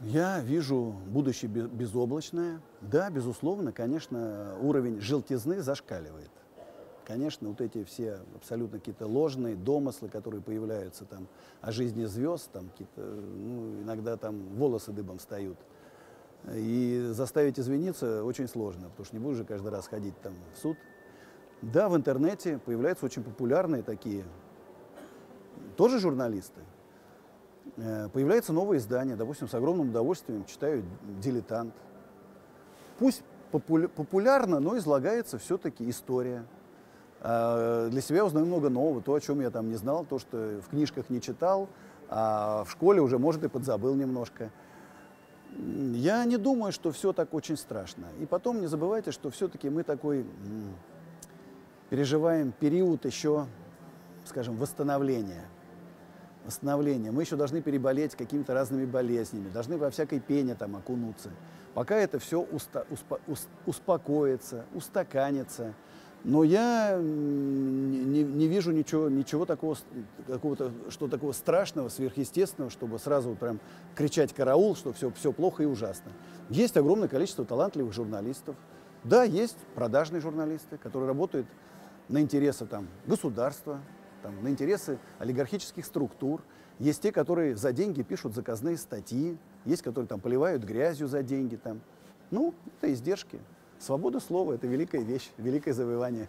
Я вижу будущее бе- безоблачное. Да, безусловно, конечно, уровень желтизны зашкаливает. Конечно, вот эти все абсолютно какие-то ложные домыслы, которые появляются там о жизни звезд, там какие-то, ну, иногда там волосы дыбом встают. И заставить извиниться очень сложно, потому что не будешь же каждый раз ходить там в суд. Да, в интернете появляются очень популярные такие, тоже журналисты. Э, Появляются новые издания, допустим, с огромным удовольствием читаю «Дилетант». Пусть популя- популярно, но излагается все-таки история. А, Для себя узнаю много нового, то, о чем я там не знал, то, что в книжках не читал, а в школе уже, может, и подзабыл немножко. Я не думаю, что все так очень страшно. И потом не забывайте, что все-таки мы такой переживаем период еще, скажем, восстановления. Восстановления. Мы еще должны переболеть какими-то разными болезнями, должны во всякой пене там окунуться. Пока это все успокоится, устаканится. Но я не, не- вижу ничего, ничего такого, какого-то, что такого страшного, сверхъестественного, чтобы сразу прям кричать караул, что все, все плохо и ужасно. Есть огромное количество талантливых журналистов. Да, есть продажные журналисты, которые работают на интересы там, государства, там, на интересы олигархических структур. Есть те, которые за деньги пишут заказные статьи, есть, которые там поливают грязью за деньги. Там. Ну, это издержки. Свобода слова – это великая вещь, великое завоевание.